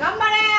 頑張れ